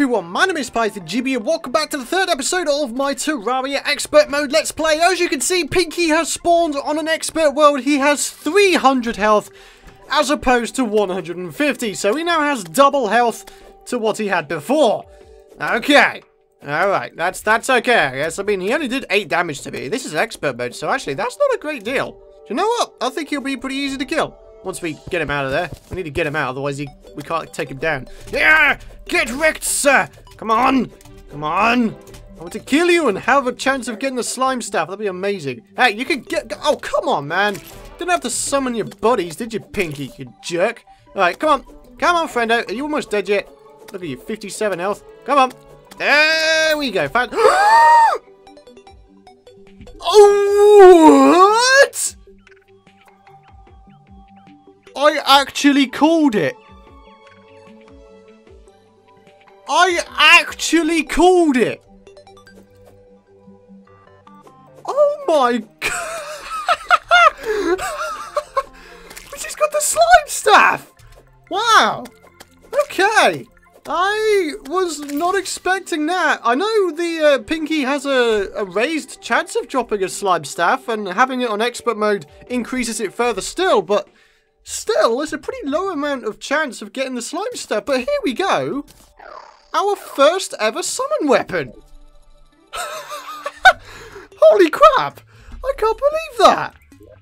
everyone, my name is Python GB and welcome back to the third episode of my Terraria Expert Mode Let's Play. As you can see, Pinky has spawned on an expert world. He has 300 health as opposed to 150, so he now has double health to what he had before. Okay, alright, that's that's okay. Yes, I mean, he only did 8 damage to me. This is expert mode, so actually, that's not a great deal. Do you know what? I think he'll be pretty easy to kill. Once we get him out of there. We need to get him out, otherwise he, we can't take him down. Yeah! Get wrecked, sir! Come on! Come on! I want to kill you and have a chance of getting the slime staff. That'd be amazing. Hey, you can get... Oh, come on, man. Didn't have to summon your buddies, did you, Pinky, you jerk? Alright, come on. Come on, friendo. Are you almost dead yet? Look at you, 57 health. Come on. There we go. Fan oh, what? I actually called it. I actually called it. Oh my god. She's got the slime staff. Wow. Okay. I was not expecting that. I know the uh, Pinky has a, a raised chance of dropping a slime staff and having it on expert mode increases it further still, but Still, there's a pretty low amount of chance of getting the slime staff, but here we go. Our first ever summon weapon. Holy crap! I can't believe that!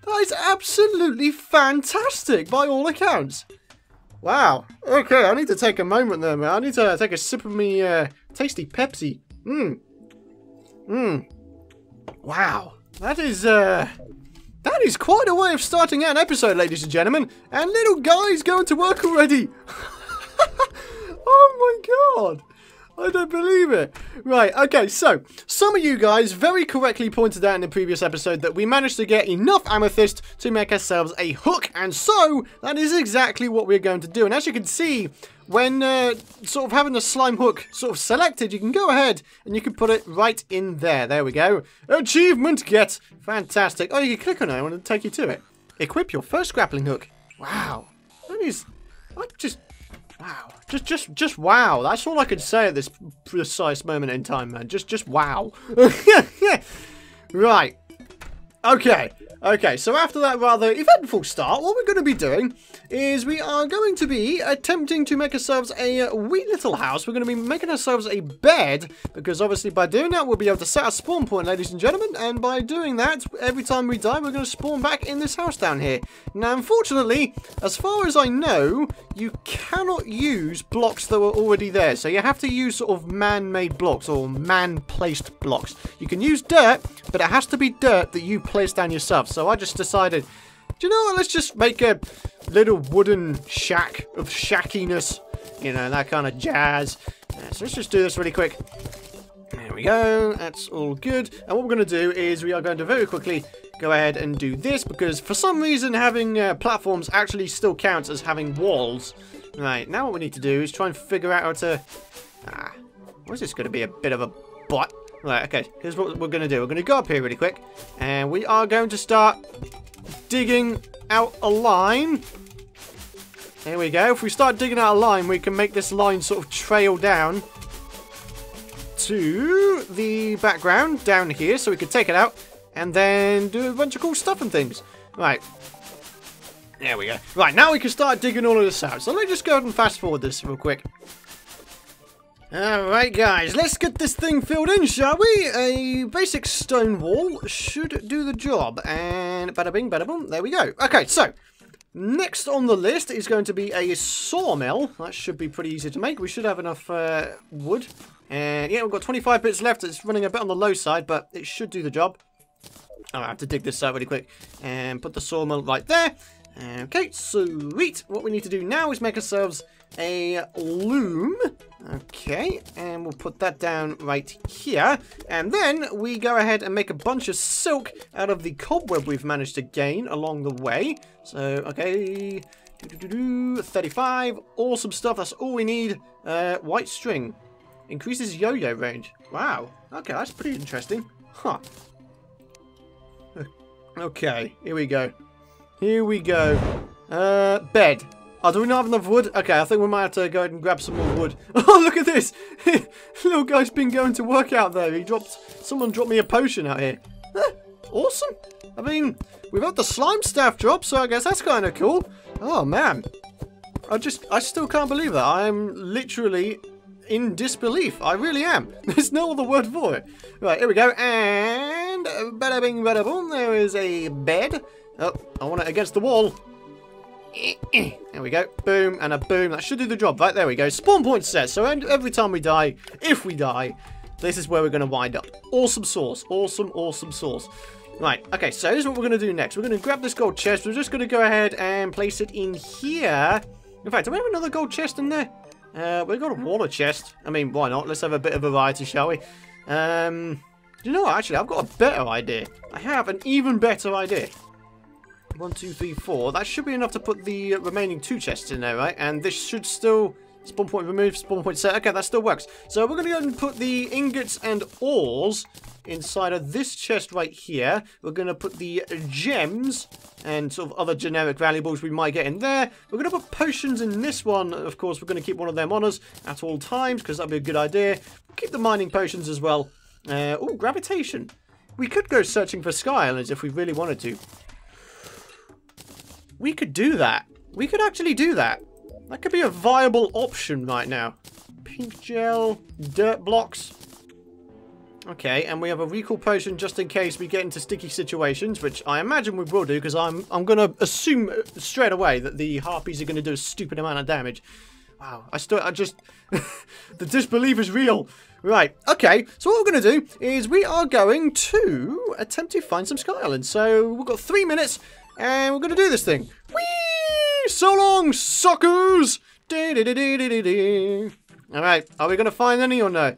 That is absolutely fantastic by all accounts. Wow. Okay, I need to take a moment there, man. I need to take a sip of me uh, tasty Pepsi. Mmm. Mmm. Wow. That is, uh, that is quite a way of starting an episode, ladies and gentlemen. And little guy's going to work already. oh my god. I don't believe it. Right, okay, so, some of you guys very correctly pointed out in the previous episode that we managed to get enough amethyst to make ourselves a hook, and so, that is exactly what we're going to do. And as you can see, when uh, sort of having the slime hook sort of selected, you can go ahead and you can put it right in there. There we go. Achievement get. Fantastic. Oh, you can click on it. I want to take you to it. Equip your first grappling hook. Wow. That is... I just Wow. Just, just, just wow. That's all I can say at this precise moment in time, man. Just, just wow. right. Okay. Okay, so after that rather eventful start, what we're going to be doing is we are going to be attempting to make ourselves a wee little house. We're going to be making ourselves a bed, because obviously by doing that, we'll be able to set a spawn point, ladies and gentlemen, and by doing that, every time we die, we're going to spawn back in this house down here. Now, unfortunately, as far as I know, you cannot use blocks that were already there, so you have to use sort of man-made blocks, or man-placed blocks. You can use dirt, but it has to be dirt that you place down yourself. So I just decided, do you know what? Let's just make a little wooden shack of shackiness. You know, that kind of jazz. Yeah, so let's just do this really quick. There we go. That's all good. And what we're going to do is we are going to very quickly go ahead and do this because for some reason having uh, platforms actually still counts as having walls. Right, now what we need to do is try and figure out how to... Ah, what is this going to be? A bit of a butt? Right, okay, here's what we're going to do. We're going to go up here really quick, and we are going to start digging out a line. There we go. If we start digging out a line, we can make this line sort of trail down to the background down here, so we can take it out, and then do a bunch of cool stuff and things. Right. There we go. Right, now we can start digging all of this out. So let's just go ahead and fast forward this real quick. Alright guys, let's get this thing filled in, shall we? A basic stone wall should do the job. And bada bing, bada boom, there we go. Okay, so, next on the list is going to be a sawmill. That should be pretty easy to make. We should have enough uh, wood. And yeah, we've got 25 bits left. It's running a bit on the low side, but it should do the job. Oh, I have to dig this out really quick. And put the sawmill right there. Okay, sweet. What we need to do now is make ourselves a loom. Okay, and we'll put that down right here. And then we go ahead and make a bunch of silk out of the cobweb we've managed to gain along the way. So, okay, doo -doo -doo 35, awesome stuff. That's all we need. Uh, white string. Increases yo-yo range. Wow, okay, that's pretty interesting. Huh. Okay, here we go. Here we go. Uh, bed. Oh, do we not have enough wood? Okay, I think we might have to go ahead and grab some more wood. Oh, look at this. Little guy's been going to work out there. He dropped, someone dropped me a potion out here. awesome. I mean, we've had the slime staff drop, so I guess that's kind of cool. Oh, man. I just, I still can't believe that. I'm literally in disbelief. I really am. There's no other word for it. Right, here we go. And bada bing, bada boom. There is a bed. Oh, I want it against the wall. There we go. Boom and a boom. That should do the job, right? There we go. Spawn point set. So every time we die, if we die, this is where we're going to wind up. Awesome sauce. Awesome, awesome sauce. Right, okay, so here's what we're going to do next. We're going to grab this gold chest. We're just going to go ahead and place it in here. In fact, do we have another gold chest in there? Uh, we've got a water chest. I mean, why not? Let's have a bit of variety, shall we? Um, you know what? Actually, I've got a better idea. I have an even better idea. One, two, three, four. That should be enough to put the remaining two chests in there, right? And this should still... Spawn point removed, spawn point set. Okay, that still works. So we're going to go and put the ingots and ores inside of this chest right here. We're going to put the gems and sort of other generic valuables we might get in there. We're going to put potions in this one. Of course, we're going to keep one of them on us at all times because that'd be a good idea. Keep the mining potions as well. Uh, oh, gravitation. We could go searching for sky islands if we really wanted to. We could do that. We could actually do that. That could be a viable option right now. Pink gel, dirt blocks. Okay, and we have a recall potion just in case we get into sticky situations, which I imagine we will do because I'm I'm gonna assume straight away that the harpies are gonna do a stupid amount of damage. Wow, I still I just the disbelief is real. Right, okay, so what we're going to do is we are going to attempt to find some Sky Islands. So we've got three minutes and we're to do this thing. Whee! So long, suckers! Alright, are we to find any or no?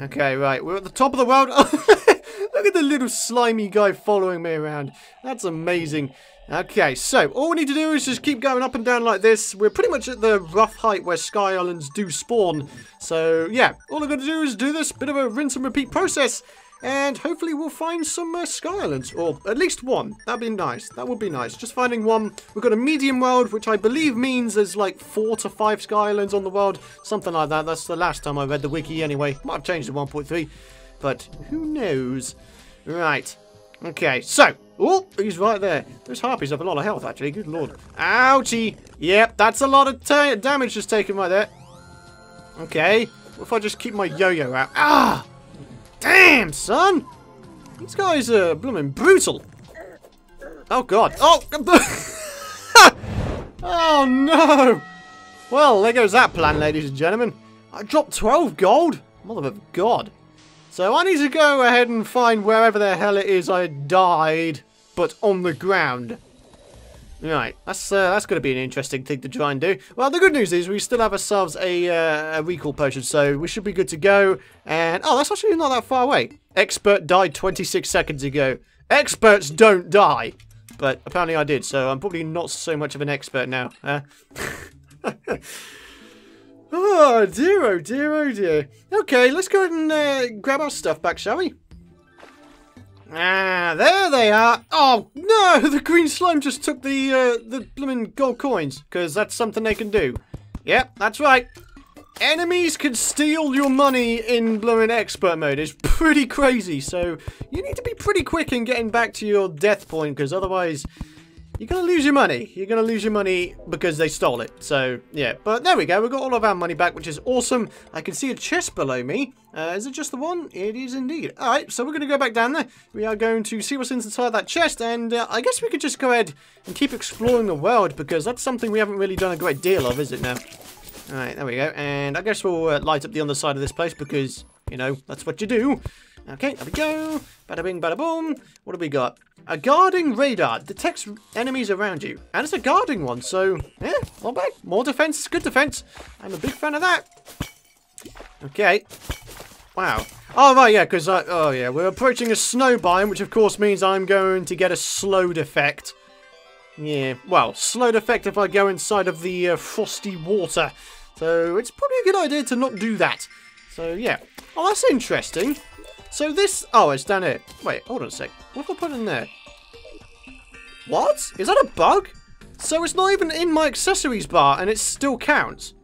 Okay, right, we're at the top of the world. Look at the little slimy guy following me around. That's amazing. Okay, so all we need to do is just keep going up and down like this. We're pretty much at the rough height where Sky Islands do spawn. So, yeah, all I've going to do is do this bit of a rinse and repeat process. And hopefully we'll find some uh, Sky Islands, or at least one. That'd be nice. That would be nice. Just finding one. We've got a medium world, which I believe means there's like four to five Sky Islands on the world. Something like that. That's the last time I read the wiki anyway. Might have changed to 1.3, but who knows. Right. Okay, so. Oh, he's right there. Those harpies have a lot of health, actually. Good lord. Ouchie. Yep, that's a lot of damage just taken right there. Okay. What if I just keep my yo-yo out? Ah! Damn, son! These guys are blooming brutal. Oh, God. Oh! oh, no! Well, there goes that plan, ladies and gentlemen. I dropped 12 gold? Mother of God. So I need to go ahead and find wherever the hell it is I died, but on the ground. Right, that's uh, that's going to be an interesting thing to try and do. Well, the good news is we still have ourselves a, uh, a recall potion, so we should be good to go. And, oh, that's actually not that far away. Expert died 26 seconds ago. Experts don't die. But apparently I did, so I'm probably not so much of an expert now. Uh, oh, dear, oh dear, oh dear. Okay, let's go and uh, grab our stuff back, shall we? Ah, there they are. Oh, no, the green slime just took the, uh, the blooming gold coins, because that's something they can do. Yep, that's right. Enemies can steal your money in blooming expert mode. It's pretty crazy, so you need to be pretty quick in getting back to your death point, because otherwise you're going to lose your money. You're going to lose your money because they stole it. So, yeah. But there we go. We've got all of our money back, which is awesome. I can see a chest below me. Uh, is it just the one? It is indeed. All right, so we're going to go back down there. We are going to see what's inside that chest. And uh, I guess we could just go ahead and keep exploring the world because that's something we haven't really done a great deal of, is it now? All right, there we go. And I guess we'll uh, light up the underside of this place because, you know, that's what you do. Okay, there we go. Bada bing, bada boom. What do we got? A guarding radar detects enemies around you. And it's a guarding one, so, yeah, not bad. More defense, good defense. I'm a big fan of that. Okay. Wow. Oh, right, yeah, because, oh, yeah, we're approaching a snow biome, which, of course, means I'm going to get a slowed effect. Yeah, well, slowed effect if I go inside of the uh, frosty water. So, it's probably a good idea to not do that. So, yeah. Oh, that's interesting. So this... Oh, it's down here. Wait, hold on a sec. What have I put in there? What? Is that a bug? So it's not even in my accessories bar and it still counts.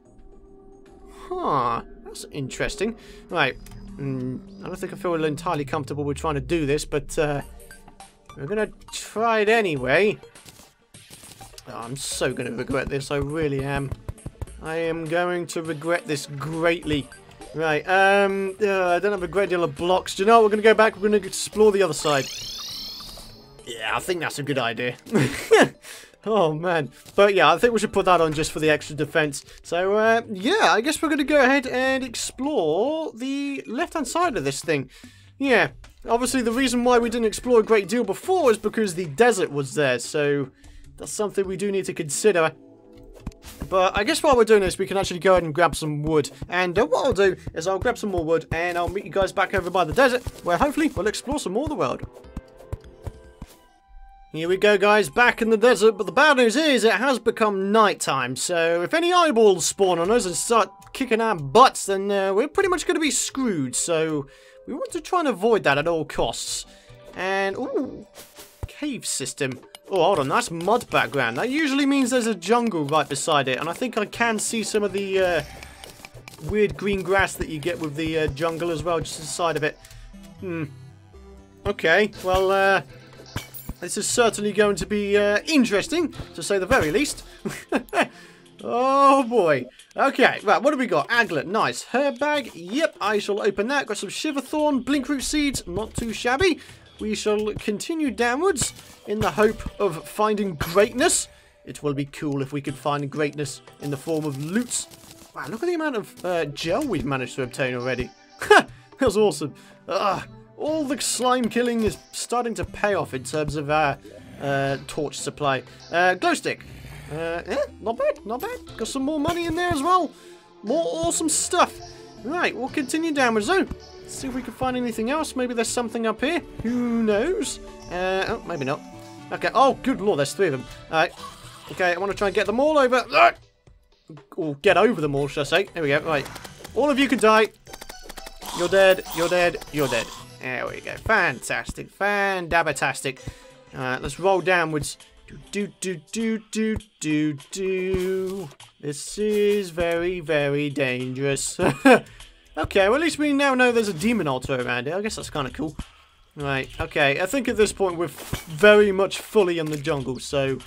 Huh. That's interesting. Right. Mm, I don't think I feel entirely comfortable with trying to do this, but uh, we're going to try it anyway. Oh, I'm so going to regret this. I really am. I am going to regret this greatly. Right, um, uh, I don't have a great deal of blocks. Do you know what? We're going to go back. We're going to explore the other side. Yeah, I think that's a good idea. oh, man. But yeah, I think we should put that on just for the extra defense. So, uh, yeah, I guess we're going to go ahead and explore the left-hand side of this thing. Yeah, obviously the reason why we didn't explore a great deal before is because the desert was there. So, that's something we do need to consider. But I guess while we're doing this, we can actually go ahead and grab some wood. And uh, what I'll do is I'll grab some more wood and I'll meet you guys back over by the desert, where hopefully we'll explore some more of the world. Here we go guys, back in the desert, but the bad news is it has become nighttime, so if any eyeballs spawn on us and start kicking our butts, then uh, we're pretty much going to be screwed, so we want to try and avoid that at all costs. And, ooh, cave system. Oh, hold on, that's mud background. That usually means there's a jungle right beside it, and I think I can see some of the uh, weird green grass that you get with the uh, jungle as well, just the side of it. Hmm. Okay, well, uh, this is certainly going to be uh, interesting, to say the very least. oh boy. Okay, right, what do we got? Aglet, nice. Herb bag, yep, I shall open that. Got some Shiverthorn, Blinkroot seeds, not too shabby. We shall continue downwards in the hope of finding greatness. It will be cool if we could find greatness in the form of loot. Wow, look at the amount of uh, gel we've managed to obtain already. That's awesome. Ugh all the slime killing is starting to pay off in terms of our uh, torch supply. Uh, glow stick. Uh, yeah, not bad, not bad. Got some more money in there as well. More awesome stuff. Right, we'll continue downwards though. See if we can find anything else. Maybe there's something up here. Who knows? Uh, oh, maybe not. Okay. Oh, good lord, there's three of them. Alright. Okay, I want to try and get them all over. Or get over them all, should I say. There we go. Right. All of you can die. You're dead. You're dead. You're dead. There we go. Fantastic. Fandabatastic. Alright, let's roll downwards. Do, do, do, do, do, do. This is very, very dangerous. okay, well at least we now know there's a demon altar around here. I guess that's kind of cool. Right, okay. I think at this point we're very much fully in the jungle, so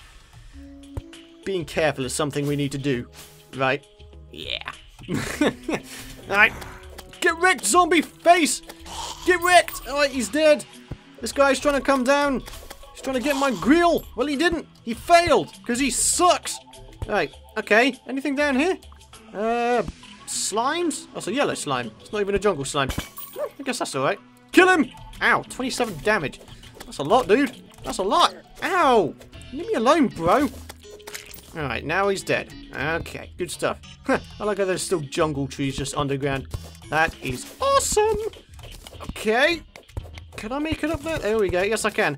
being careful is something we need to do. Right? Yeah. Alright. Get wrecked, zombie face! Get wrecked! Alright, he's dead. This guy's trying to come down. He's trying to get my grill. Well, he didn't. He failed because he sucks. Alright, okay. Anything down here? Uh, slimes? That's a yellow slime. It's not even a jungle slime. I guess that's alright. Kill him! Ow, 27 damage. That's a lot, dude. That's a lot. Ow! Leave me alone, bro. Alright, now he's dead. Okay, good stuff. I like how there's still jungle trees just underground. That is awesome! Okay. Can I make it up there? There we go. Yes, I can.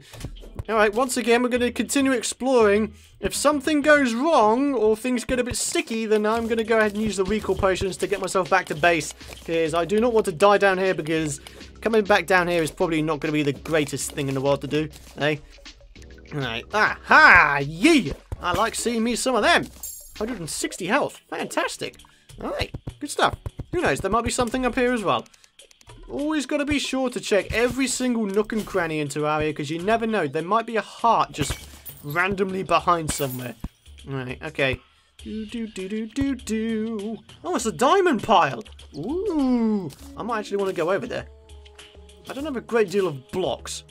Alright, once again, we're going to continue exploring. If something goes wrong, or things get a bit sticky, then I'm going to go ahead and use the recall potions to get myself back to base. Because I do not want to die down here, because coming back down here is probably not going to be the greatest thing in the world to do. Eh? Alright. Aha! Yeah! I like seeing me some of them. 160 health. Fantastic. Alright, good stuff. Who knows, there might be something up here as well. Always got to be sure to check every single nook and cranny in Terraria because you never know. There might be a heart just randomly behind somewhere. Right, okay. Do, do, do, do, do, do. Oh, it's a diamond pile. Ooh. I might actually want to go over there. I don't have a great deal of blocks.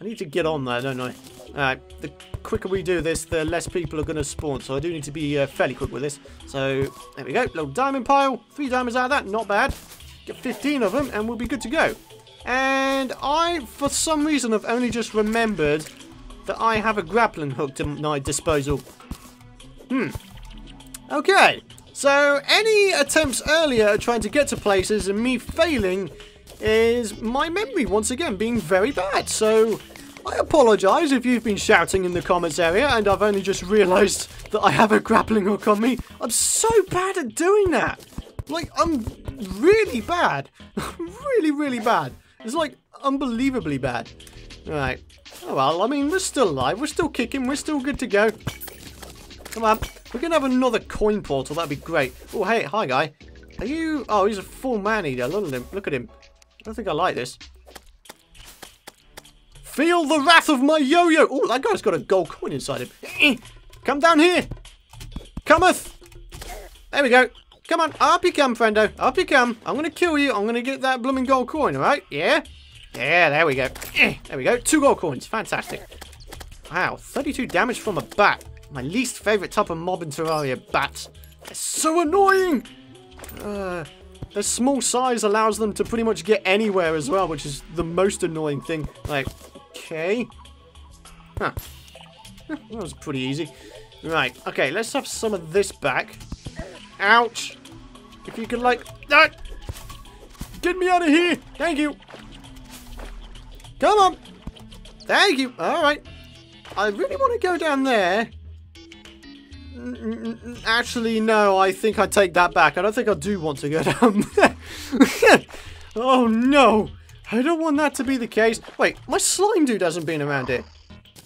I need to get on there, don't I? Alright, the quicker we do this, the less people are going to spawn. So I do need to be uh, fairly quick with this. So, there we go. Little diamond pile. Three diamonds out of that. Not bad. Get 15 of them and we'll be good to go. And I, for some reason, have only just remembered that I have a grappling hook to my disposal. Hmm. Okay. So, any attempts earlier at trying to get to places and me failing is my memory once again being very bad. So, I apologise if you've been shouting in the comments area and I've only just realised that I have a grappling hook on me. I'm so bad at doing that. Like, I'm really bad. really, really bad. It's like unbelievably bad. Right. Oh well, I mean, we're still alive. We're still kicking. We're still good to go. Come on. We can have another coin portal. That'd be great. Oh, hey, hi, guy. Are you... Oh, he's a full man-eater. Look at him. Look at him. I don't think I like this. Feel the wrath of my yo-yo. Oh, that guy's got a gold coin inside him. Eh, come down here. Cometh. There we go. Come on. Up you come, friendo. Up you come. I'm going to kill you. I'm going to get that blooming gold coin, all right? Yeah? Yeah, there we go. Eh, there we go. Two gold coins. Fantastic. Wow, 32 damage from a bat. My least favourite type of mob in Terraria, bats. They're so annoying! Uh, their small size allows them to pretty much get anywhere as well, which is the most annoying thing. Like, okay. Huh. That was pretty easy. Right, okay, let's have some of this back. Ouch! If you could, like... Ah! Get me out of here! Thank you! Come on! Thank you! Alright. I really want to go down there. Actually, no, I think I take that back. I don't think I do want to go down there. oh, no. I don't want that to be the case. Wait, my slime dude hasn't been around here.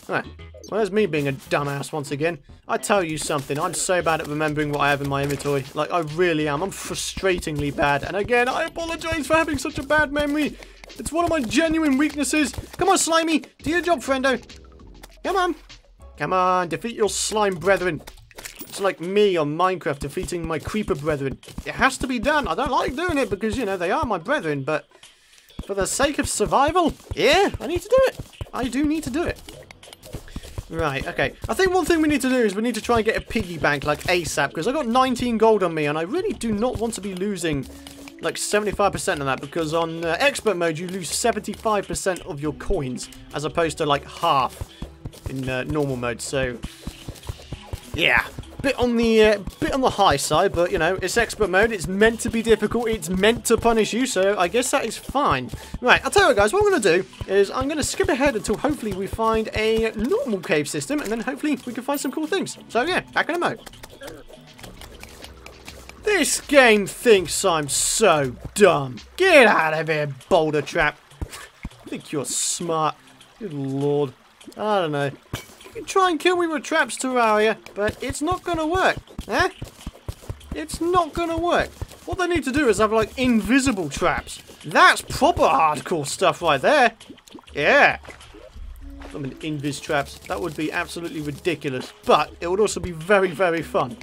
Alright. Well, there's me being a dumbass once again. I tell you something, I'm so bad at remembering what I have in my inventory. Like, I really am. I'm frustratingly bad. And again, I apologize for having such a bad memory. It's one of my genuine weaknesses. Come on, Slimy. Do your job, friendo. Come on. Come on, defeat your slime brethren. It's like me on Minecraft defeating my creeper brethren. It has to be done. I don't like doing it because, you know, they are my brethren, but for the sake of survival, yeah, I need to do it. I do need to do it. Right, okay. I think one thing we need to do is we need to try and get a piggy bank like ASAP because I got 19 gold on me and I really do not want to be losing like 75% of that because on uh, expert mode you lose 75% of your coins as opposed to like half in uh, normal mode. So yeah, bit on the uh, bit on the high side, but you know it's expert mode. It's meant to be difficult. It's meant to punish you, so I guess that is fine. Right, I'll tell you what, guys. What I'm going to do is I'm going to skip ahead until hopefully we find a normal cave system, and then hopefully we can find some cool things. So yeah, back in a mo. This game thinks I'm so dumb. Get out of here, boulder trap. I think you're smart. Good lord. I don't know. You can try and kill me with traps, Terraria, but it's not going to work. Eh? It's not going to work. What they need to do is have, like, invisible traps. That's proper hardcore stuff right there. Yeah. I mean, invis traps. That would be absolutely ridiculous. But it would also be very, very fun.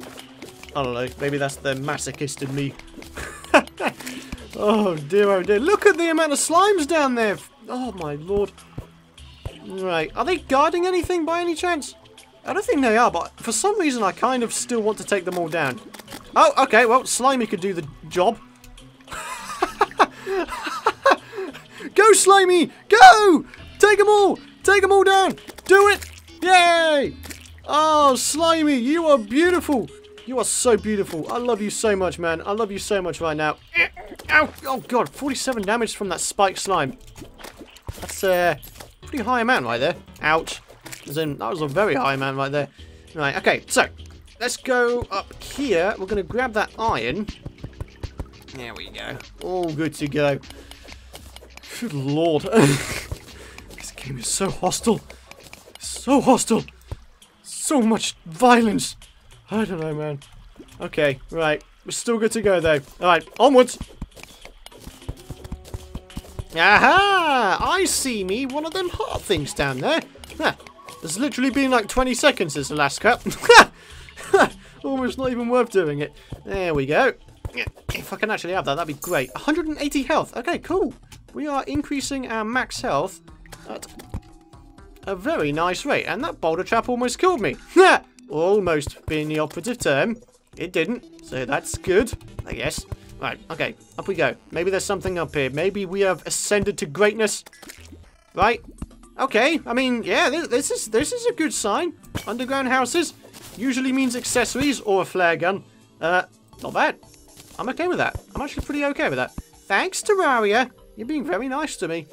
I don't know. Maybe that's the masochist in me. oh, dear, oh, dear. Look at the amount of slimes down there. Oh, my lord. Right. Are they guarding anything by any chance? I don't think they are, but for some reason I kind of still want to take them all down. Oh, okay. Well, Slimy could do the job. go, Slimy! Go! Take them all! Take them all down! Do it! Yay! Oh, Slimy, you are beautiful. You are so beautiful. I love you so much, man. I love you so much right now. Ow! Oh, God. 47 damage from that spike slime. That's, uh, pretty high amount right there. Ouch. In, that was a very high amount right there. Right, okay, so, let's go up here. We're going to grab that iron. There we go. All good to go. Good lord. this game is so hostile. So hostile. So much violence. I don't know, man. Okay, right. We're still good to go, though. Alright, onwards. Aha! I see me one of them hot things down there. Huh. There's literally been like 20 seconds since the last cut. Almost not even worth doing it. There we go. If I can actually have that, that'd be great. 180 health. Okay, cool. We are increasing our max health at a very nice rate. And that boulder trap almost killed me. almost being the operative term. It didn't, so that's good, I guess. Right, okay, up we go. Maybe there's something up here. Maybe we have ascended to greatness. Right? Okay, I mean, yeah, this, this is this is a good sign. Underground houses usually means accessories or a flare gun. Uh, not bad. I'm okay with that. I'm actually pretty okay with that. Thanks, Terraria. You're being very nice to me.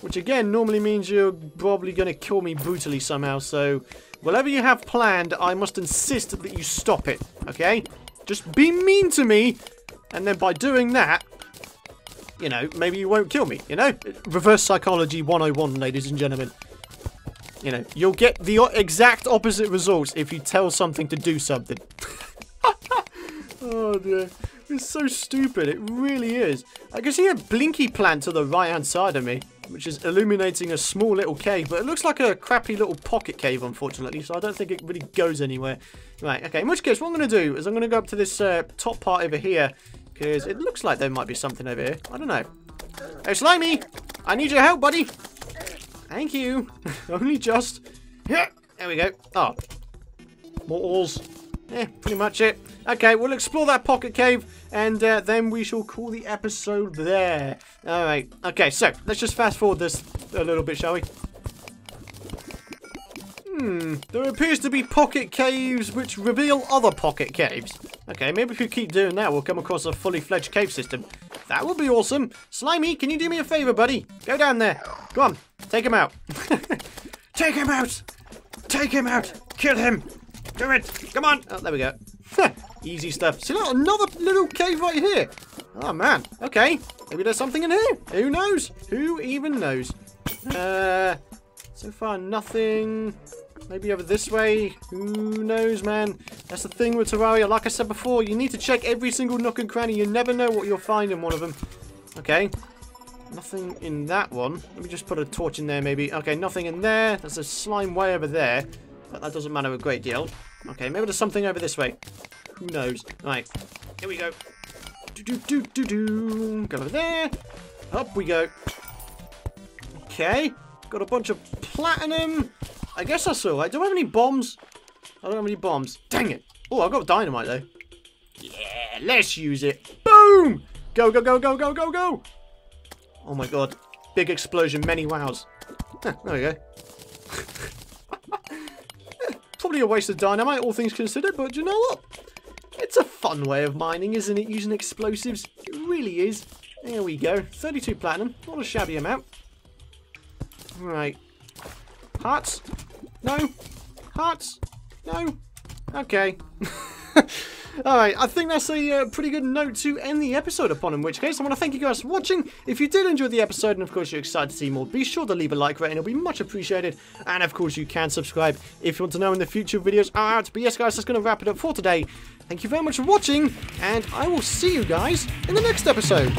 Which again, normally means you're probably going to kill me brutally somehow, so... Whatever you have planned, I must insist that you stop it, okay? Just be mean to me, and then by doing that, you know, maybe you won't kill me, you know? Reverse psychology 101, ladies and gentlemen. You know, you'll get the exact opposite results if you tell something to do something. oh dear. It's so stupid. It really is. I can see a blinky plant to the right-hand side of me, which is illuminating a small little cave, but it looks like a crappy little pocket cave, unfortunately, so I don't think it really goes anywhere. Right, okay, in which case, what I'm going to do is I'm going to go up to this uh, top part over here, because it looks like there might be something over here. I don't know. Hey, Slimy! I need your help, buddy! Thank you. Only just. Yeah, there we go. Oh. More ores. Yeah, pretty much it. Okay, we'll explore that pocket cave, and uh, then we shall call the episode there. Alright, okay, so, let's just fast forward this a little bit, shall we? Hmm, there appears to be pocket caves which reveal other pocket caves. Okay, maybe if we keep doing that, we'll come across a fully fledged cave system. That would be awesome. Slimy, can you do me a favor, buddy? Go down there. Go on, take him out. take him out! Take him out! Kill him! Do it! Come on! Oh, there we go. Easy stuff. See, look, another little cave right here. Oh, man. Okay. Maybe there's something in here. Who knows? Who even knows? Uh, so far, nothing. Maybe over this way. Who knows, man? That's the thing with Terraria. Like I said before, you need to check every single nook and cranny. You never know what you'll find in one of them. Okay. Nothing in that one. Let me just put a torch in there, maybe. Okay, nothing in there. There's a slime way over there. But that doesn't matter a great deal. Okay, maybe there's something over this way. Who knows? Right. Here we go. Do do do do do. Go over there. Up we go. Okay. Got a bunch of platinum. I guess that's alright. Do I have any bombs? I don't have any bombs. Dang it. Oh, I've got dynamite though. Yeah, let's use it. Boom! Go, go, go, go, go, go, go! Oh my god. Big explosion, many wows. there we go. Probably a waste of dynamite, all things considered, but you know what? It's a fun way of mining, isn't it, using explosives? It really is. There we go. 32 platinum. Not a shabby amount. Right. Hearts? No? Hearts? No? Okay. Alright, I think that's a uh, pretty good note to end the episode upon, in which case I want to thank you guys for watching. If you did enjoy the episode, and of course you're excited to see more, be sure to leave a like rating, it'll be much appreciated. And of course you can subscribe if you want to know when the future videos are out. But yes guys, that's going to wrap it up for today. Thank you very much for watching, and I will see you guys in the next episode.